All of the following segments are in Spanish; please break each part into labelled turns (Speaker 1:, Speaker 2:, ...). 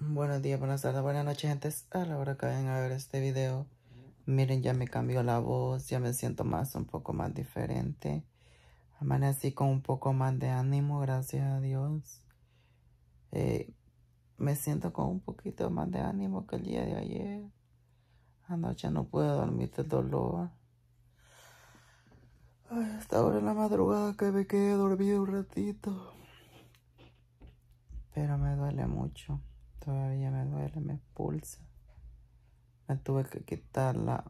Speaker 1: Buenos días, buenas tardes, buenas noches, gentes. A la hora que vayan a ver este video, miren, ya me cambió la voz, ya me siento más, un poco más diferente. Amanecí con un poco más de ánimo, gracias a Dios. Eh, me siento con un poquito más de ánimo que el día de ayer. Anoche no pude dormir del dolor. Ay, hasta ahora en la madrugada que me quedé dormido un ratito. Pero me duele mucho. Todavía me duele, me expulsa. Me tuve que quitar la...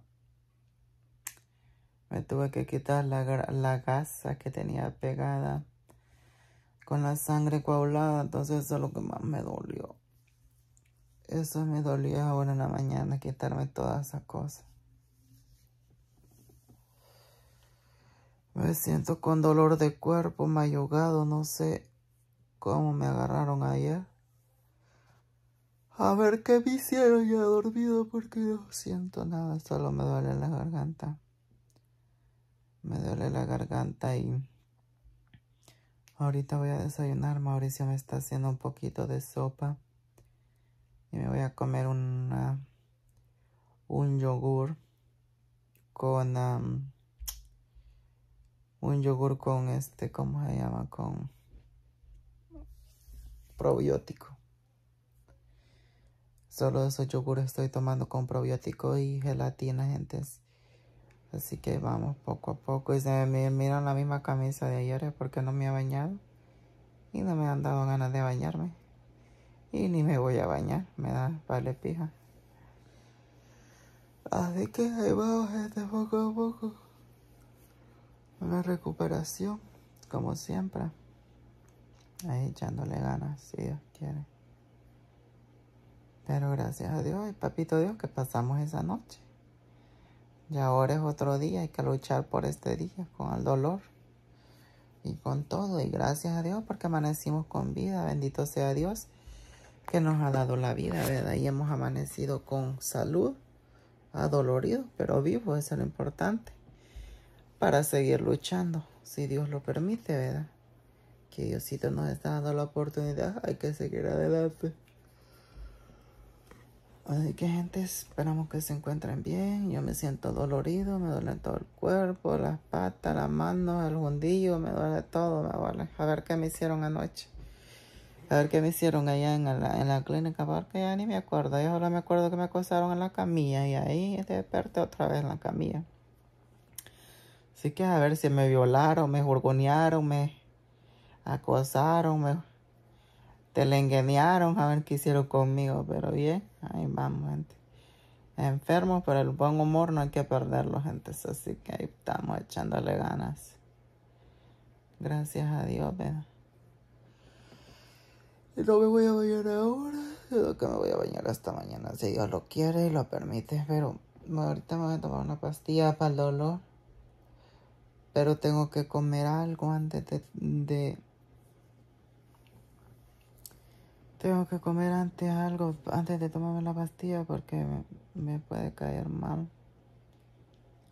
Speaker 1: Me tuve que quitar la, la gasa que tenía pegada con la sangre coagulada. Entonces eso es lo que más me dolió. Eso me dolió ahora en la mañana, quitarme todas esas cosas. Me siento con dolor de cuerpo, mayugado, no sé cómo me agarraron ayer. A ver qué me hicieron ya dormido porque no siento nada, solo me duele la garganta. Me duele la garganta y ahorita voy a desayunar. Mauricio me está haciendo un poquito de sopa y me voy a comer una, un yogur con un yogur con este, ¿cómo se llama? Con probiótico. Solo esos yogures estoy tomando con probiótico y gelatina, gentes. Así que vamos poco a poco. Y se me miran la misma camisa de ayer porque no me ha bañado. Y no me han dado ganas de bañarme. Y ni me voy a bañar, me da vale pija. Así que ahí vamos, gente, poco a poco. Una recuperación, como siempre. Ahí echándole ganas, si Dios quiere. Pero gracias a Dios y papito Dios que pasamos esa noche. Y ahora es otro día, hay que luchar por este día con el dolor y con todo. Y gracias a Dios porque amanecimos con vida. Bendito sea Dios que nos ha dado la vida, ¿verdad? Y hemos amanecido con salud, adolorido, pero vivo, eso es lo importante, para seguir luchando, si Dios lo permite, ¿verdad? Que Diosito nos está dando la oportunidad, hay que seguir adelante. Así que gente, esperamos que se encuentren bien. Yo me siento dolorido, me duele todo el cuerpo, las patas, las manos, el hundillo, me duele todo, me duele. A ver qué me hicieron anoche. A ver qué me hicieron allá en la, en la clínica, porque ya ni me acuerdo. Yo solo me acuerdo que me acosaron en la camilla y ahí desperté otra vez en la camilla. Así que a ver si me violaron, me jurgonearon, me acosaron, me telenguenearon, a ver qué hicieron conmigo. Pero bien, ahí vamos, gente. Enfermo, pero el buen humor no hay que perderlo, gente. Así que ahí estamos echándole ganas. Gracias a Dios, ¿verdad? No me voy a bañar ahora. Creo que me voy a bañar hasta mañana. Si Dios lo quiere y lo permite. Pero ahorita me voy a tomar una pastilla para el dolor. Pero tengo que comer algo antes de, tengo que comer antes algo antes de tomarme la pastilla porque me, puede caer mal.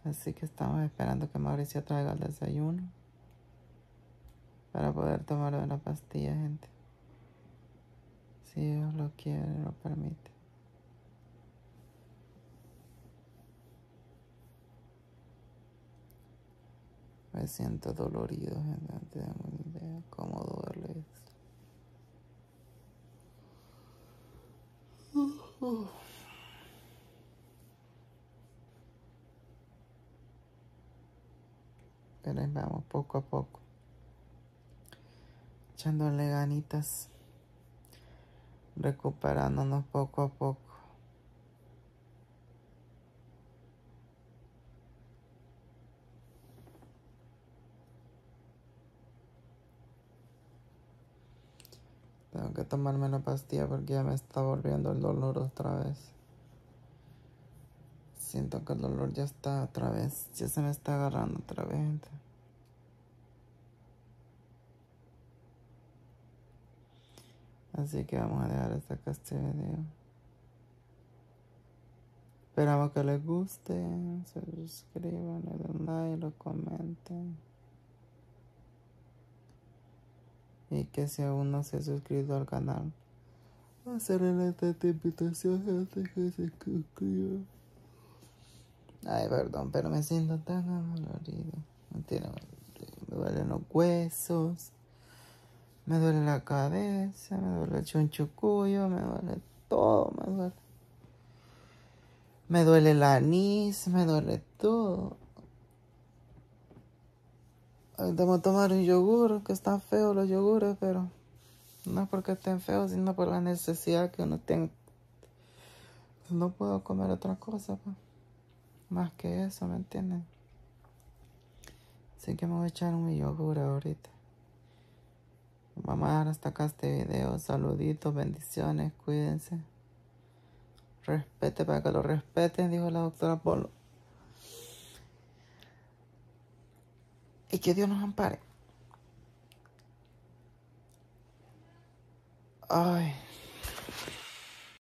Speaker 1: Así que estamos esperando que Mauricio traiga el desayuno para poder tomar una pastilla, gente si Dios lo quiere, lo permite. Me siento dolorido, gente, no tengo ni idea cómo duele Pero ahí vamos poco a poco, echándole ganitas. Recuperándonos poco a poco. Tengo que tomarme la pastilla porque ya me está volviendo el dolor otra vez. Siento que el dolor ya está otra vez, ya se me está agarrando otra vez. Así que vamos a dejar hasta acá este video. Esperamos que les guste, se suscriban, le den like, lo comenten. Y que si aún no se ha suscrito al canal, hacerle la invitación antes que se suscriba. Ay, perdón, pero me siento tan. Mentira, me duelen los huesos, me duele la cabeza, me duele el chunchucuyo, me duele todo, me duele. Me duele el anís, me duele todo. A tomar un yogur, que están feos los yogures, pero no es porque estén feos, sino por la necesidad que uno tenga. No puedo comer otra cosa, pues. Más que eso, ¿me entienden? Así que me voy a echar un yogur ahorita. Vamos a dar hasta acá este video. Saluditos, bendiciones, cuídense. Respete para que lo respeten, dijo la doctora Polo. Y que Dios nos ampare. Ay.